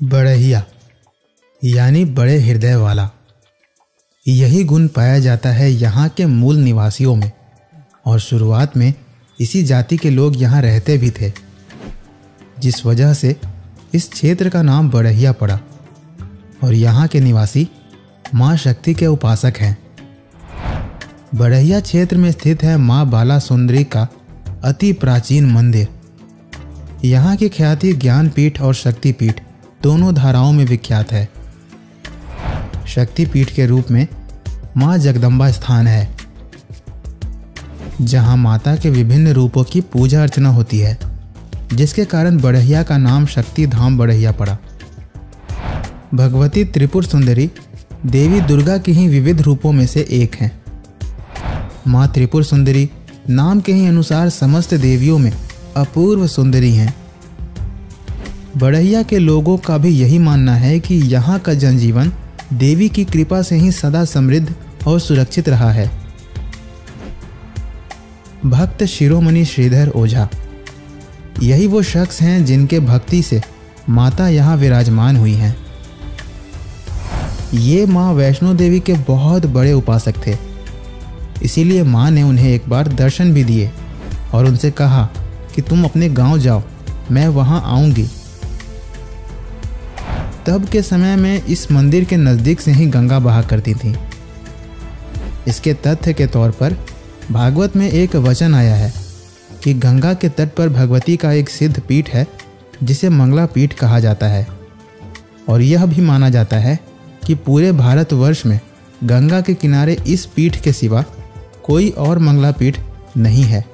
बड़हिया यानी बड़े हृदय वाला। यही गुण पाया जाता है यहाँ के मूल निवासियों में, और शुरुआत में इसी जाति के लोग यहाँ रहते भी थे। जिस वजह से इस क्षेत्र का नाम बड़हिया पड़ा, और यहाँ के निवासी माँ शक्ति के उपासक हैं। बड़हिया क्षेत्र में स्थित है माँ बाला सुंदरी का अति प्राचीन मंदिर। यहाँ की ख्याति ज्ञानपीठ और शक्तिपीठ दोनों धाराओं में विख्यात है। शक्तिपीठ के रूप में माँ जगदम्बा स्थान है, जहाँ माता के विभिन्न रूपों की पूजा अर्चना होती है, जिसके कारण बड़हिया का नाम शक्ति धाम बड़हिया पड़ा। भगवती त्रिपुर सुंदरी देवी दुर्गा के ही विविध रूपों में से एक हैं। माँ त्रिपुर सुंदरी नाम के ही अनुसार समस्त देवियों में अपूर्व सुंदरी हैं। बड़हिया के लोगों का भी यही मानना है कि यहाँ का जनजीवन देवी की कृपा से ही सदा समृद्ध और सुरक्षित रहा है। भक्त शिरोमणि श्रीधर ओझा। यही वो शख्स हैं जिनके भक्ति से माता यहाँ विराजमान हुई हैं। ये माँ वैष्णो देवी के बहुत बड़े उपासक थे। इसीलिए माँ ने उन्हें एक बार दर्शन भी दिए और उनसे कहा कि तुम अपने गाँव जाओ, मैं वहाँ आऊँगी। तब के समय में इस मंदिर के नज़दीक से ही गंगा बहा करती थी। इसके तथ्य के तौर पर भागवत में एक वचन आया है कि गंगा के तट पर भगवती का एक सिद्ध पीठ है, जिसे मंगला पीठ कहा जाता है। और यह भी माना जाता है कि पूरे भारतवर्ष में गंगा के किनारे इस पीठ के सिवा कोई और मंगला पीठ नहीं है।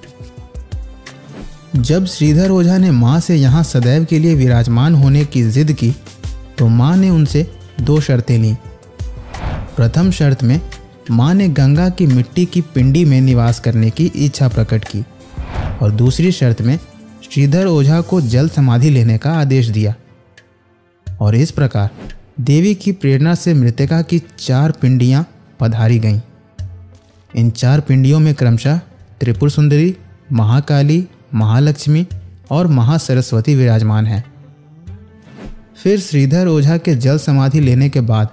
जब श्रीधर ओझा ने माँ से यहाँ सदैव के लिए विराजमान होने की जिद की तो माँ ने उनसे दो शर्तें लीं। प्रथम शर्त में, माँ ने गंगा की मिट्टी की पिंडी में निवास करने की इच्छा प्रकट की। और दूसरी शर्त में, श्रीधर ओझा को जल समाधि लेने का आदेश दिया। और इस प्रकार, देवी की प्रेरणा से मृतिका की चार पिंडियाँ पधारी गईं। इन चार पिंडियों में क्रमशः त्रिपुर सुंदरी महाकाली, महालक्ष्मी और महासरस्वती विराजमान हैं। फिर श्रीधर ओझा के जल समाधि लेने के बाद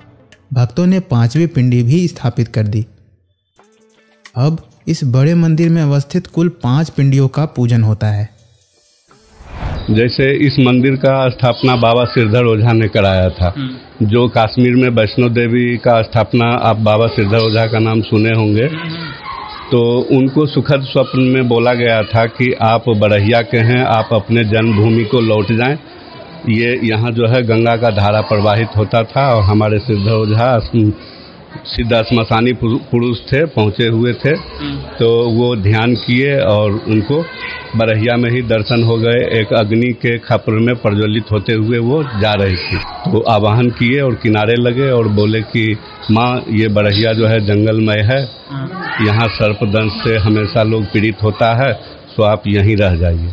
भक्तों ने पांचवी पिंडी भी स्थापित कर दी। अब इस बड़े मंदिर में अवस्थित कुल पाँच पिंडियों का पूजन होता है। जैसे इस मंदिर का स्थापना बाबा सिरधर ओझा ने कराया था। जो कश्मीर में वैष्णो देवी का स्थापना आप बाबा सिरधर ओझा का नाम सुने होंगे। तो उनको सुखद स्वप्न में बोला गया था कि आप बड़हिया के हैं आप अपने जन्मभूमि को लौट जाएँ ये यहाँ जो है गंगा का धारा प्रवाहित होता था और हमारे सिद्धर ओझा सीधा स्मशानी पुरुष थे पहुँचे हुए थे। तो वो ध्यान किए और उनको बरहिया में ही दर्शन हो गए। एक अग्नि के खपर में प्रज्वलित होते हुए वो जा रही थी। तो आवाहन किए और किनारे लगे और बोले कि माँ ये बरहिया जो है जंगलमय है। यहाँ सर्पदंश से हमेशा लोग पीड़ित होता है तो आप यहीं रह जाइए।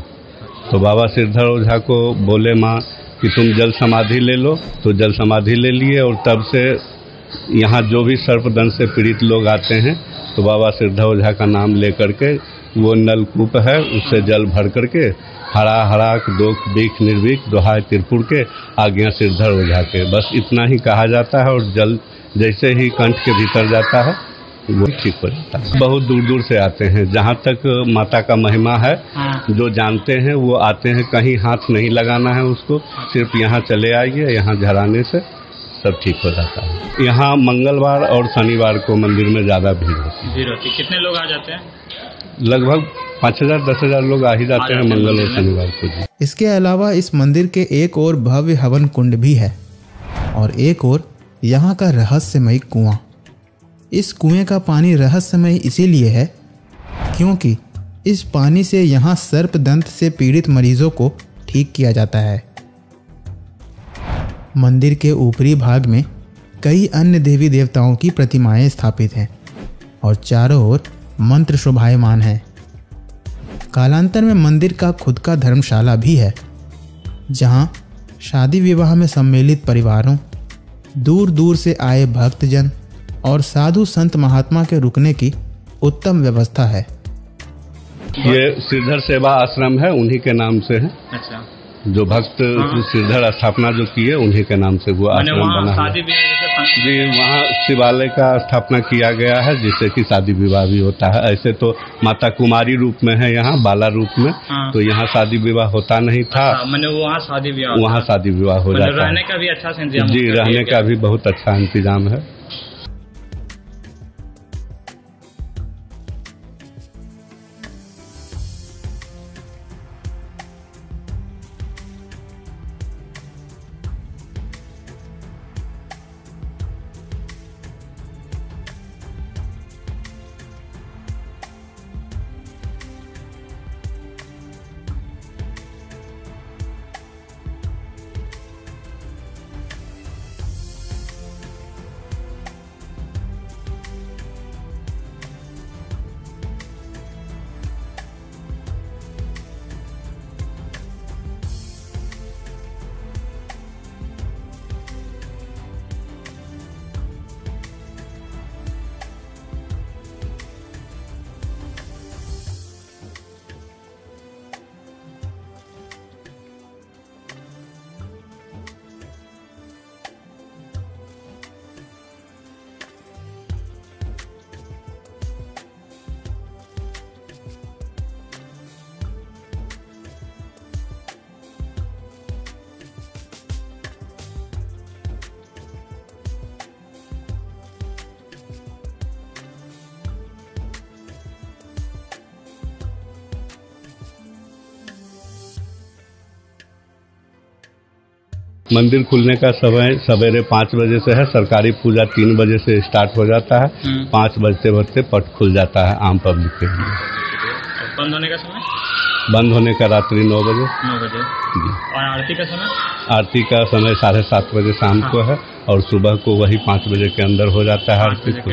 तो बाबा सिरधर ओझा को बोले माँ कि तुम जल समाधि ले लो तो जल समाधि ले लिए और तब से यहाँ जो भी सर्पदंश से पीड़ित लोग आते हैं तो बाबा सिरधर ओझा का नाम ले करके वो नलकूप है, उससे जल भर करके हरा हरा दो बीख निर्भीक, दोहाय त्रिपुर के आज्ञा सिरधर ओझा के। बस इतना ही कहा जाता है और जल जैसे ही कंठ के भीतर जाता है बहुत दूर दूर से आते हैं। जहाँ तक माता का महिमा है जो जानते हैं वो आते हैं कहीं हाथ नहीं लगाना है उसको सिर्फ़ यहाँ चले आइए यहाँ झराने से सब ठीक हो जाता है। यहाँ मंगलवार और शनिवार को मंदिर में ज़्यादा भीड़ होती है। भीड़ होती है। कितने लोग आ जाते हैं? लगभग पाँच हज़ार दस हज़ार लोग आ ही जाते हैं मंगल और शनिवार को जी। इसके अलावा इस मंदिर के एक और भव्य हवन कुंड भी है और एक और यहाँ का रहस्यमयी कुआँ। इस कुएँ का पानी रहस्यमय इसीलिए है क्योंकि इस पानी से यहाँ सर्पदंत से पीड़ित मरीजों को ठीक किया जाता है। मंदिर के ऊपरी भाग में कई अन्य देवी देवताओं की प्रतिमाएँ स्थापित हैं और चारों ओर मंत्र शोभायमान है। कालांतर में मंदिर का खुद का धर्मशाला भी है, जहाँ शादी विवाह में सम्मिलित परिवारों दूर दूर से आए भक्तजन और साधु संत महात्मा के रुकने की उत्तम व्यवस्था है। ये श्रीधर सेवा आश्रम है उन्हीं के नाम से है। अच्छा। जो भक्त हाँ। सिरधर स्थापना जो किए उन्हीं के नाम से वो आश्रम बना है। जी वहाँ शिवालय का स्थापना किया गया है जिससे कि शादी विवाह भी होता है। ऐसे तो माता कुमारी रूप में है यहाँ बाला रूप में। हाँ। तो यहाँ शादी विवाह होता नहीं था। हाँ, मैंने वहाँ शादी ब्याह वहाँ शादी विवाह हो मतलब जाता रहने का भी अच्छा इंतज़ाम जी रहने का भी बहुत अच्छा इंतज़ाम है। मंदिर खुलने का समय सवेरे पाँच बजे से है सरकारी पूजा तीन बजे से स्टार्ट हो जाता है। हम्म। पाँच बजते बजते पट खुल जाता है आम पब्लिक के लिए। बंद होने का समय? बंद होने का रात्रि नौ बजे। नौ बजे। जी। और आरती का समय? आरती का समय साढ़े सात बजे शाम को है। और सुबह को वही पाँच बजे के अंदर हो जाता है आरती को।